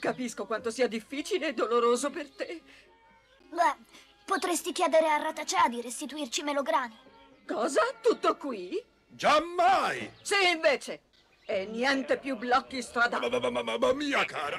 Capisco quanto sia difficile e doloroso per te. Beh, potresti chiedere a Ratacea di restituirci melograni. Cosa? Tutto qui? Giammai! Sì, invece. E niente più blocchi stradali. Ma, ma, ma, ma, ma mia cara,